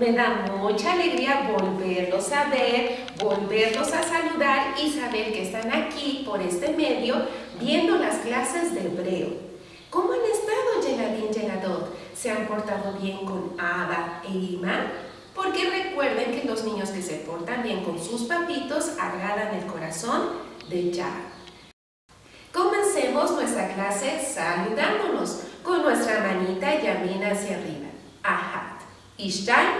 Me da mucha alegría volverlos a ver, volverlos a saludar y saber que están aquí por este medio viendo las clases de hebreo. ¿Cómo han estado, Yeladín, Yeladot? ¿Se han portado bien con Ada e Ima? Porque recuerden que los niños que se portan bien con sus papitos agradan el corazón de Yah. Comencemos nuestra clase saludándonos con nuestra manita Yamin hacia arriba. Ahat. Ishtan.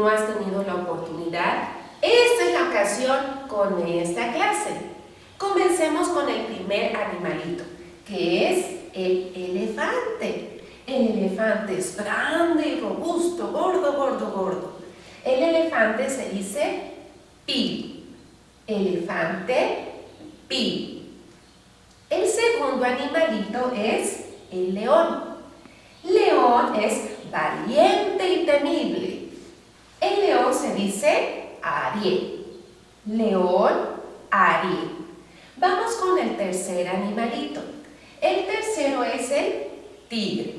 No has tenido la oportunidad, esta es la ocasión con esta clase. Comencemos con el primer animalito, que es el elefante. El elefante es grande y robusto, gordo, gordo, gordo. El elefante se dice pi. Elefante, pi. El segundo animalito es el león. León es valiente y temible. El león se dice Ariel. León, Ariel. Vamos con el tercer animalito. El tercero es el tigre.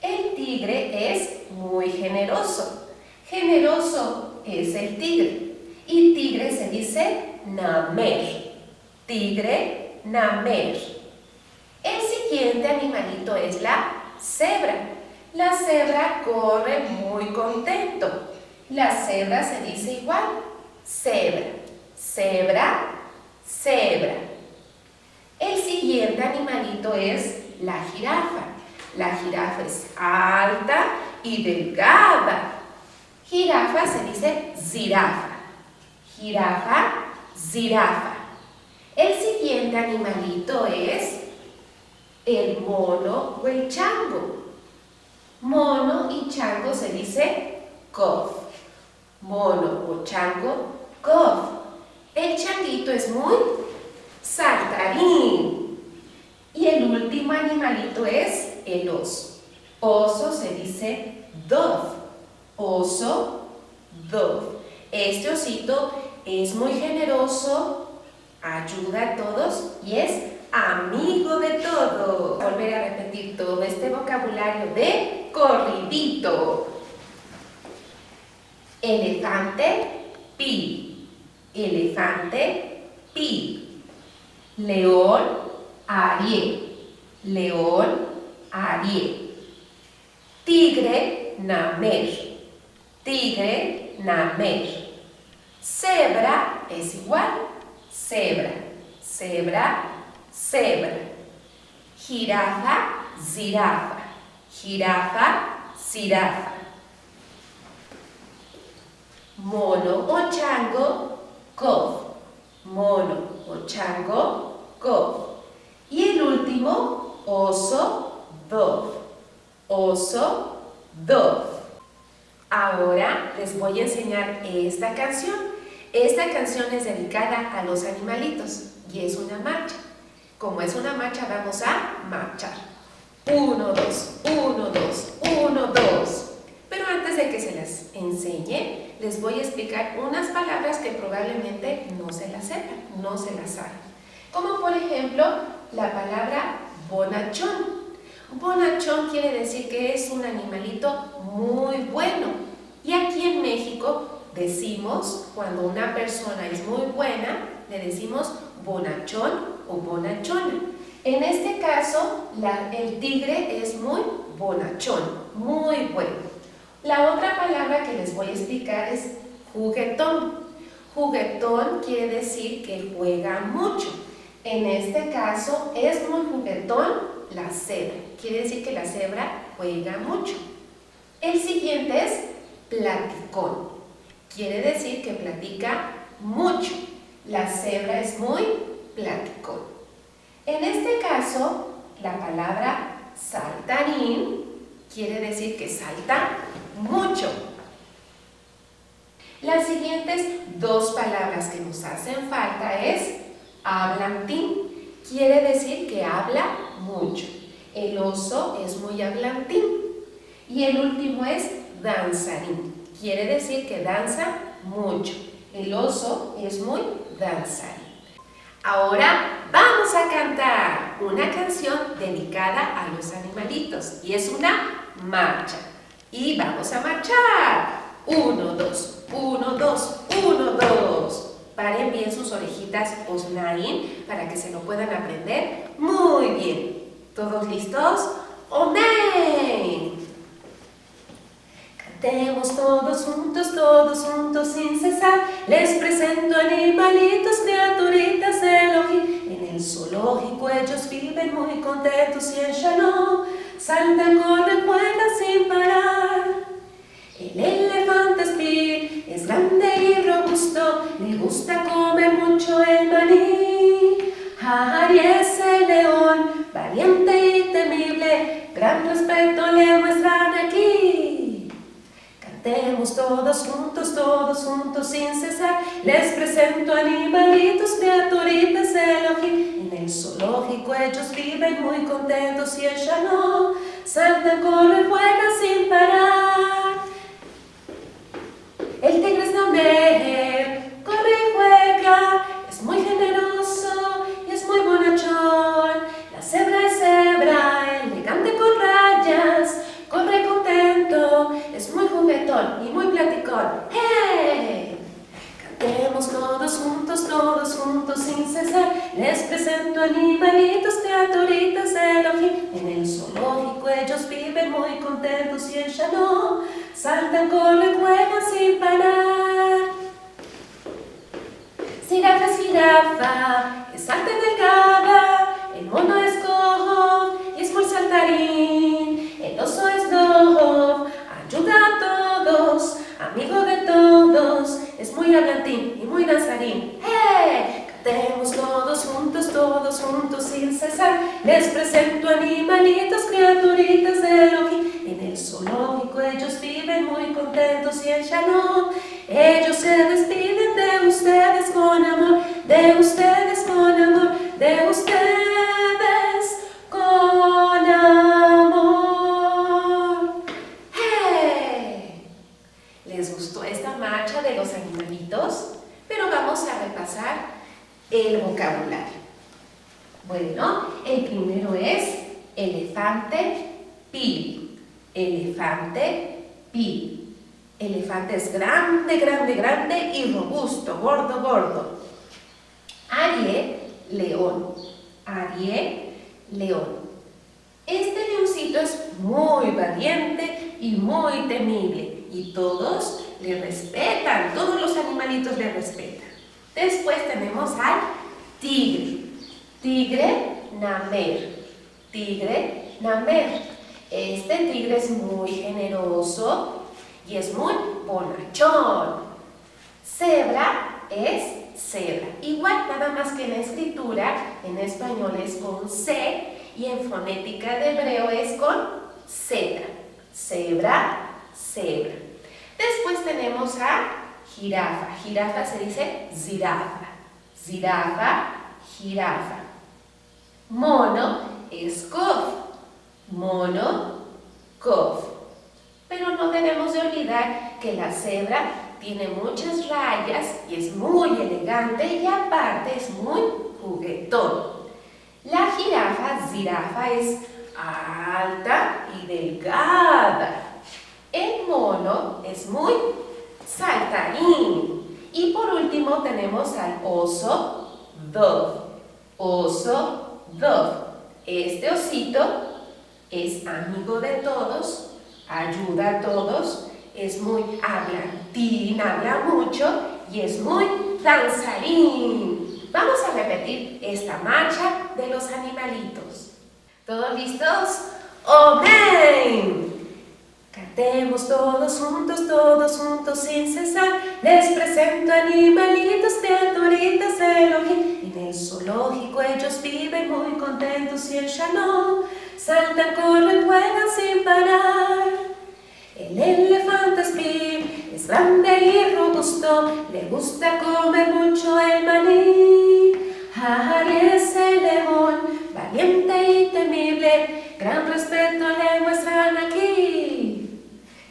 El tigre es muy generoso. Generoso es el tigre. Y tigre se dice Namer. Tigre, Namer. El siguiente animalito es la cebra. La cebra corre muy contento. La cebra se dice igual. Cebra, cebra, cebra. El siguiente animalito es la jirafa. La jirafa es alta y delgada. Jirafa se dice zirafa. Jirafa, zirafa. El siguiente animalito es el mono o el chango. Mono y chango se dice cof. Mono o chango, cof. El changuito es muy saltarín. Y el último animalito es el oso. Oso se dice dove. Oso, dove. Este osito es muy generoso, ayuda a todos y es amigo de todos. Volver a repetir todo este vocabulario de corridito. Elefante, pi. Elefante, pi. León, ariel. León, ariel. Tigre, namer. Tigre, namer. Cebra es igual, cebra, cebra, cebra. Jirafa, zirafa, jirafa, zirafa. Mono o chango, cof. Mono o chango, cof. Y el último, oso, dove. Oso, dove. Ahora les voy a enseñar esta canción. Esta canción es dedicada a los animalitos y es una marcha. Como es una marcha, vamos a marchar. Uno, dos, uno, dos, uno, dos. Pero antes de que se las enseñe, les voy a explicar unas palabras que probablemente no se las sepan, no se las saben. Como por ejemplo, la palabra bonachón. Bonachón quiere decir que es un animalito muy bueno. Y aquí en México decimos, cuando una persona es muy buena, le decimos bonachón o bonachona. En este caso, la, el tigre es muy bonachón, muy bueno. La otra palabra que les voy a explicar es juguetón. Juguetón quiere decir que juega mucho. En este caso, es muy juguetón la cebra. Quiere decir que la cebra juega mucho. El siguiente es platicón. Quiere decir que platica mucho. La cebra es muy platicón. En este caso, la palabra saltarín quiere decir que salta mucho. Las siguientes dos palabras que nos hacen falta es hablantín, quiere decir que habla mucho. El oso es muy hablantín. Y el último es danzarín, quiere decir que danza mucho. El oso es muy danzarín. Ahora vamos a cantar una canción dedicada a los animalitos y es una marcha. Y vamos a marchar. Uno, dos, uno, dos, uno, dos. Paren bien sus orejitas Osnain para que se lo puedan aprender muy bien. ¿Todos listos? ¡Amén! Cantemos todos juntos, todos juntos sin cesar. Les presento animalitos, criaturitas de En el zoológico ellos viven muy contentos y en Shalom saltan, corren, juegan sin parar. El elefante es es grande y robusto, le gusta comer mucho el maní. Harry es el león, valiente y temible, gran respeto le muestran aquí. Cantemos todos juntos, todos juntos sin cesar, les presento animalitos, criaturitas. En el zoológico ellos viven muy contentos y el shalom, saltan, corren, juegan sin parar. El tigre es Namer, corre y juega, es muy generoso y es muy bonachón. La cebra es cebra, elegante con rayas, corre contento, es muy juguetón y muy platicón. ¡Hey! Cantemos todos juntos, todos Les presento animalitos, criaturitas de Elohim. En el zoológico ellos viven muy contentos y en Shalom saltan, corren, juegan sin parar. Jirafa es jirafa, es alta y delgada, el mono es cojo y es muy saltarín, el oso es lobo, ayuda a todos, amigo de todos, es muy hablantín y muy danzarín. Todos juntos, sin cesar, les presento animalitos, criaturitas de Elohim, en el zoológico ellos viven muy contentos y en Shalom ellos se despiden de ustedes con amor, de ustedes con amor, de ustedes con amor. ¡Hey! ¿Les gustó esta marcha de los animalitos? Pero vamos a repasar el vocabulario. Bueno, el primero es elefante, pi elefante, pi. Elefante es grande, grande, grande y robusto, gordo, gordo. Arie, león. Arie, león. Este leoncito es muy valiente y muy temible y todos le respetan, todos los animalitos le respetan. Después tenemos al tigre. Tigre, namer. Tigre, namer. Este tigre es muy generoso y es muy bonachón. Cebra es cebra. Igual, nada más que en la escritura, en español es con C y en fonética de hebreo es con Z. Cebra, cebra. Después tenemos a jirafa. Jirafa se dice zirafa. Zirafa, jirafa. Mono es cof mono, cof. Pero no debemos de olvidar que la cebra tiene muchas rayas y es muy elegante y aparte es muy juguetón. La jirafa, zirafa, es alta y delgada. El mono es muy saltarín. Y por último tenemos al oso, dove. Oso, dove. Este osito es amigo de todos, ayuda a todos, es muy hablantín, habla mucho y es muy danzarín. Vamos a repetir esta marcha de los animalitos. ¿Todos listos? ¡Amén! Cantemos todos juntos, todos juntos sin cesar. Les presento animalitos, criaturitas de Elohim. En el zoológico ellos viven muy contentos y en Shalom saltan, corren, juegan sin parar. El elefante espín es grande y robusto, le gusta comer mucho el maní. Harry es el león, valiente y temible, gran respeto le muestran aquí.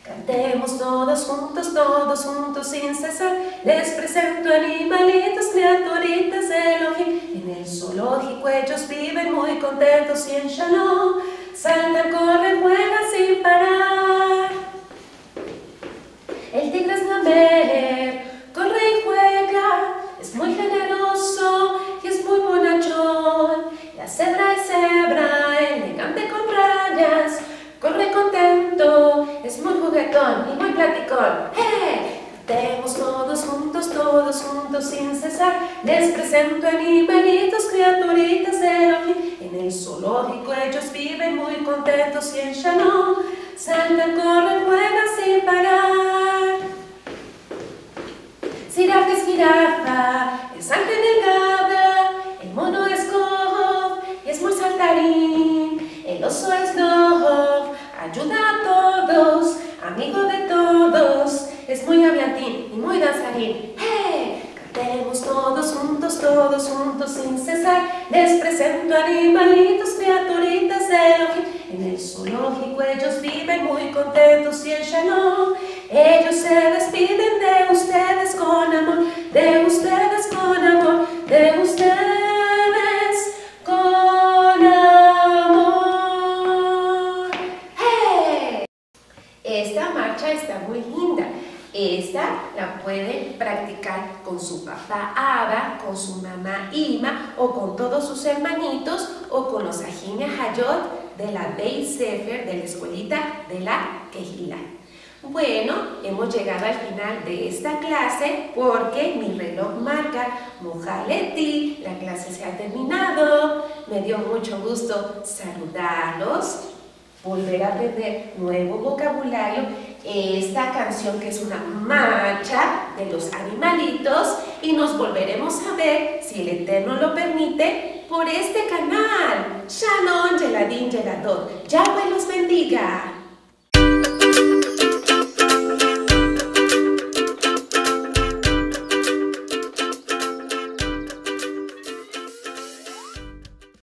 Cantemos todos juntos, todos juntos sin cesar. Les presento animalitos, criaturitas Elohim. El zoológico ellos viven muy contentos y en Shalom saltan, corren, juegan sin parar. El tigre es lamer, Es jirafa, es y delgada, el mono es cojo y es muy saltarín, el oso es dog, ayuda a todos, amigo de todos, es muy hablantín y muy danzarín. ¡Hey! Cantemos todos juntos, todos juntos sin cesar, les presento animalitos, criaturitas de. En el zoológico ellos viven muy contentos y en Shalom ellos se despiden de ustedes con amor, de ustedes con amor, de ustedes con amor. ¡Hey! Esta marcha está muy linda. Esta la pueden practicar con su papá Abba, con su mamá Ima o con todos sus hermanitos o con los Ajime Hayot de la Beit Sefer de la escuelita de la Kehila. Bueno, hemos llegado al final de esta clase porque mi reloj marca Mojaleti, la clase se ha terminado. Me dio mucho gusto saludarlos, volver a aprender nuevo vocabulario, esta canción que es una marcha de los animalitos y nos volveremos a ver, si el Eterno lo permite, por este canal. Shalom, Yeladín, Yeladot. Yahweh los bendiga.